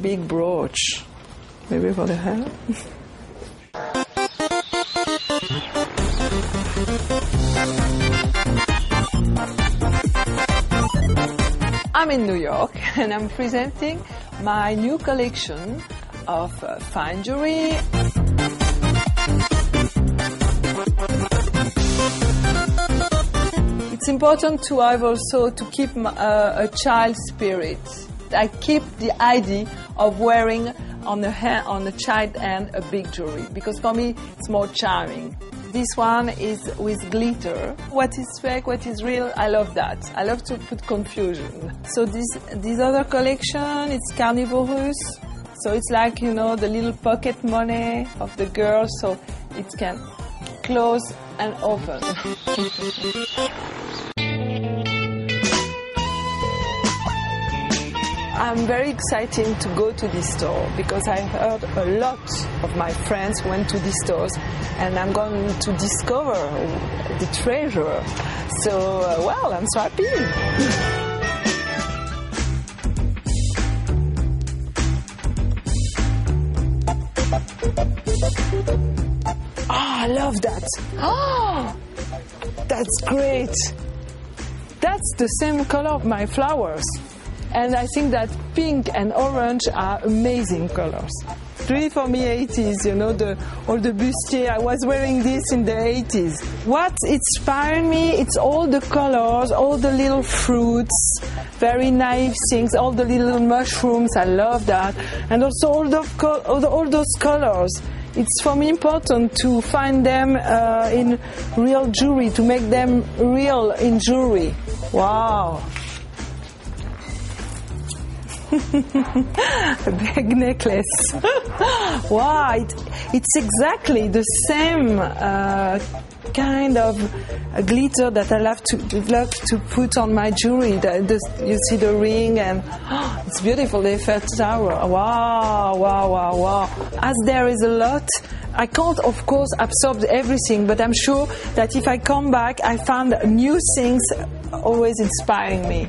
big brooch. Maybe for the hair. I'm in New York and I'm presenting my new collection of uh, fine jewelry. It's important to have also to keep uh, a child spirit. I keep the idea of wearing on the hand, on the child hand a big jewelry because for me it's more charming. This one is with glitter. What is fake, what is real, I love that. I love to put confusion. So this this other collection, it's carnivorous. So it's like you know the little pocket money of the girl, so it can close and open. I'm very excited to go to this store because I've heard a lot of my friends went to these stores and I'm going to discover the treasure. So, uh, well, I'm so happy. Oh, I love that. Oh, that's great. That's the same color of my flowers. And I think that pink and orange are amazing colors. Really for me 80s, you know, the, all the bustier. I was wearing this in the 80s. What inspired me, it's all the colors, all the little fruits, very naive things, all the little mushrooms, I love that. And also all, the, all, the, all those colors. It's for me important to find them uh, in real jewelry, to make them real in jewelry. Wow. a big necklace. wow, it, it's exactly the same uh, kind of glitter that I love to love to put on my jewelry. The, the, you see the ring, and oh, it's beautiful. The Eiffel Tower. Wow, wow, wow, wow. As there is a lot. I can't, of course, absorb everything, but I'm sure that if I come back, I find new things always inspiring me.